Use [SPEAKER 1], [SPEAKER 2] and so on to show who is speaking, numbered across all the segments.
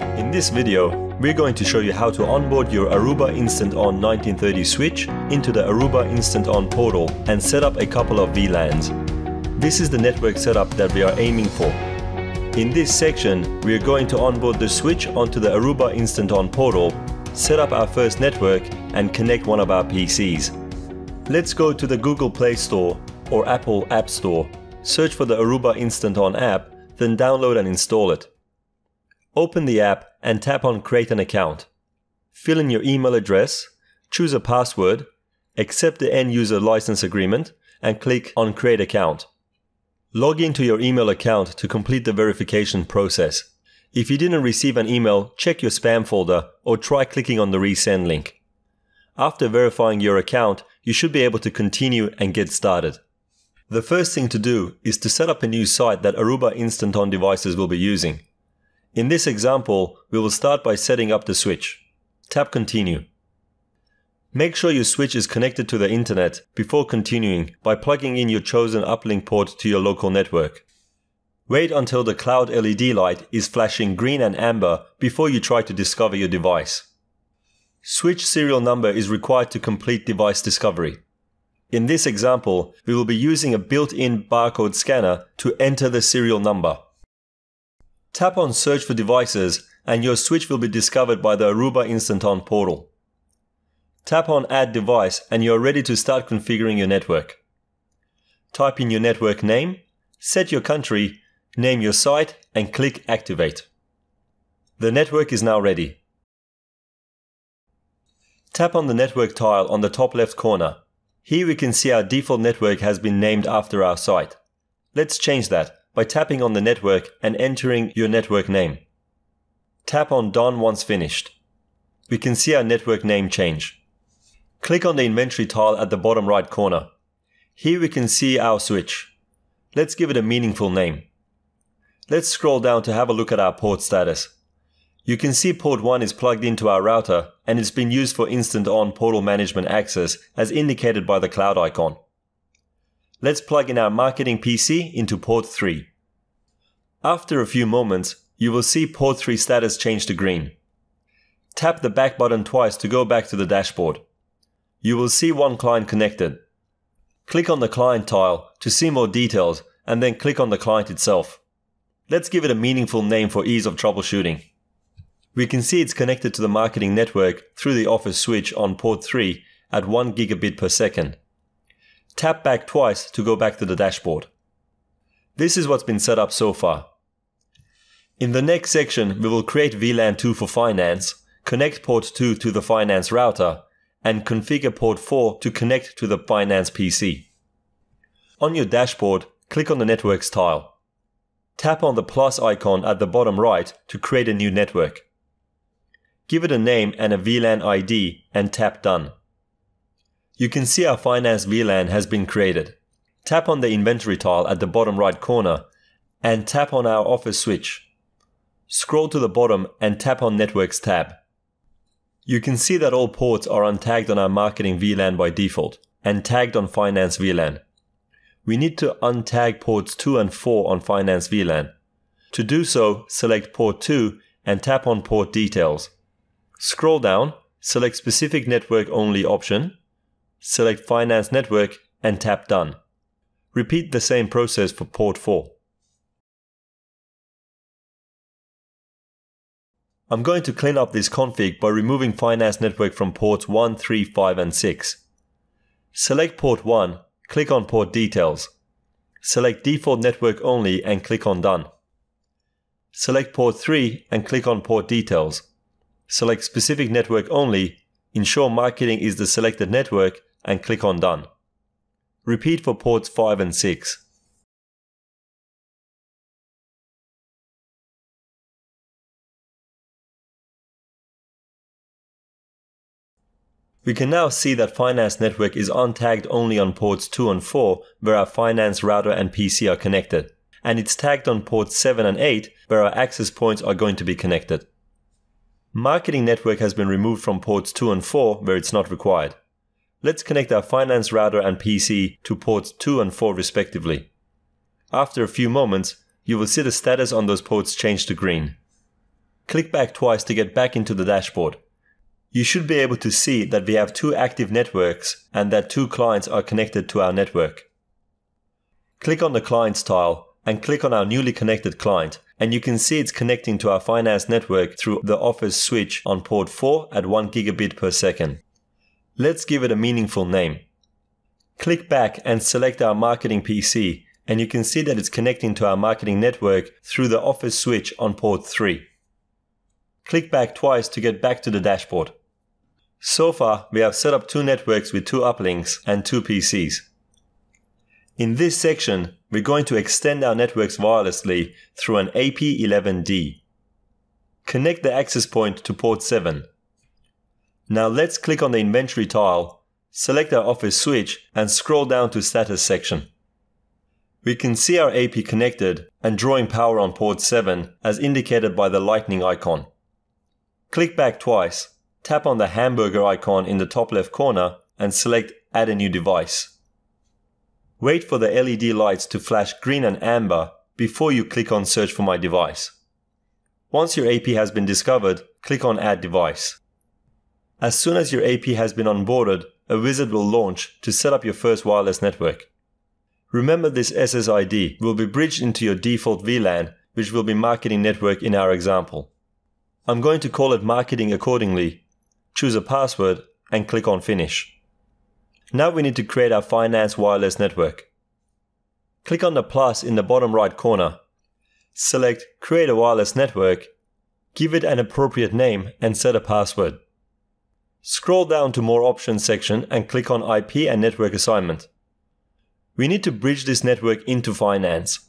[SPEAKER 1] In this video, we're going to show you how to onboard your Aruba Instant On 1930 switch into the Aruba Instant On portal and set up a couple of VLANs. This is the network setup that we are aiming for. In this section, we are going to onboard the switch onto the Aruba Instant On portal, set up our first network and connect one of our PCs. Let's go to the Google Play Store or Apple App Store, search for the Aruba Instant On app, then download and install it. Open the app and tap on Create an account. Fill in your email address, choose a password, accept the end user license agreement, and click on Create Account. Log into your email account to complete the verification process. If you didn't receive an email, check your spam folder or try clicking on the resend link. After verifying your account, you should be able to continue and get started. The first thing to do is to set up a new site that Aruba Instant On devices will be using. In this example, we will start by setting up the switch. Tap Continue. Make sure your switch is connected to the internet before continuing by plugging in your chosen uplink port to your local network. Wait until the cloud LED light is flashing green and amber before you try to discover your device. Switch serial number is required to complete device discovery. In this example, we will be using a built-in barcode scanner to enter the serial number. Tap on Search for Devices and your switch will be discovered by the Aruba Instant On portal. Tap on Add Device and you are ready to start configuring your network. Type in your network name, set your country, name your site and click Activate. The network is now ready. Tap on the network tile on the top left corner. Here we can see our default network has been named after our site. Let's change that by tapping on the network and entering your network name. Tap on Done once finished. We can see our network name change. Click on the inventory tile at the bottom right corner. Here we can see our switch. Let's give it a meaningful name. Let's scroll down to have a look at our port status. You can see port 1 is plugged into our router and it's been used for instant on portal management access as indicated by the cloud icon. Let's plug in our marketing PC into port 3. After a few moments, you will see port 3 status change to green. Tap the back button twice to go back to the dashboard. You will see one client connected. Click on the client tile to see more details and then click on the client itself. Let's give it a meaningful name for ease of troubleshooting. We can see it's connected to the marketing network through the office switch on port 3 at 1 gigabit per second. Tap back twice to go back to the dashboard. This is what's been set up so far. In the next section, we will create VLAN 2 for finance, connect port 2 to the finance router, and configure port 4 to connect to the finance PC. On your dashboard, click on the networks tile. Tap on the plus icon at the bottom right to create a new network. Give it a name and a VLAN ID and tap done. You can see our finance VLAN has been created. Tap on the inventory tile at the bottom right corner and tap on our office switch. Scroll to the bottom and tap on Networks tab. You can see that all ports are untagged on our marketing VLAN by default and tagged on finance VLAN. We need to untag ports 2 and 4 on finance VLAN. To do so, select port 2 and tap on port details. Scroll down, select specific network only option select Finance Network and tap Done. Repeat the same process for port 4. I'm going to clean up this config by removing Finance Network from ports 1, 3, 5 and 6. Select port 1, click on port details. Select default network only and click on done. Select port 3 and click on port details. Select specific network only, ensure marketing is the selected network and click on Done. Repeat for ports 5 and 6. We can now see that Finance Network is untagged only on ports 2 and 4 where our Finance router and PC are connected, and it's tagged on ports 7 and 8 where our access points are going to be connected. Marketing Network has been removed from ports 2 and 4 where it's not required. Let's connect our finance router and PC to ports 2 and 4 respectively. After a few moments, you will see the status on those ports change to green. click back twice to get back into the dashboard. You should be able to see that we have two active networks and that two clients are connected to our network. Click on the Clients tile and click on our newly connected client and you can see it's connecting to our finance network through the Office switch on port 4 at 1 gigabit per second. Let's give it a meaningful name. Click back and select our marketing PC and you can see that it's connecting to our marketing network through the Office switch on port 3. Click back twice to get back to the dashboard. So far, we have set up two networks with two uplinks and two PCs. In this section, we're going to extend our networks wirelessly through an AP11D. Connect the access point to port 7. Now let's click on the inventory tile, select our office switch and scroll down to status section. We can see our AP connected and drawing power on port 7 as indicated by the lightning icon. Click back twice, tap on the hamburger icon in the top left corner and select add a new device. Wait for the LED lights to flash green and amber before you click on search for my device. Once your AP has been discovered, click on add device. As soon as your AP has been onboarded, a wizard will launch to set up your first wireless network. Remember this SSID will be bridged into your default VLAN, which will be marketing network in our example. I'm going to call it marketing accordingly, choose a password and click on finish. Now we need to create our finance wireless network. Click on the plus in the bottom right corner. Select create a wireless network, give it an appropriate name and set a password. Scroll down to more options section and click on IP and network assignment. We need to bridge this network into finance.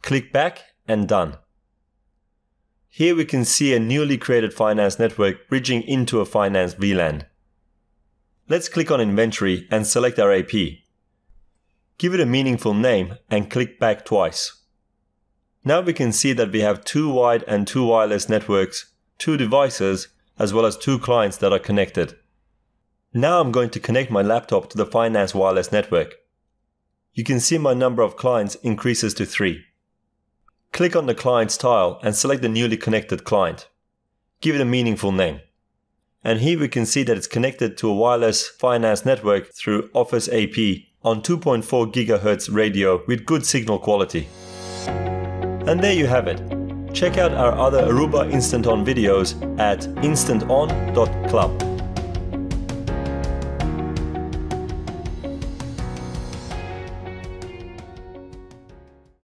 [SPEAKER 1] Click back and done. Here we can see a newly created finance network bridging into a finance VLAN. Let's click on inventory and select our AP. Give it a meaningful name and click back twice. Now we can see that we have two wired and two wireless networks, two devices, as well as two clients that are connected. Now I'm going to connect my laptop to the Finance wireless network. You can see my number of clients increases to 3. Click on the clients tile and select the newly connected client. Give it a meaningful name. And here we can see that it's connected to a wireless finance network through Office AP on 2.4 GHz radio with good signal quality. And there you have it. Check out our other Aruba Instant On videos at instanton.club.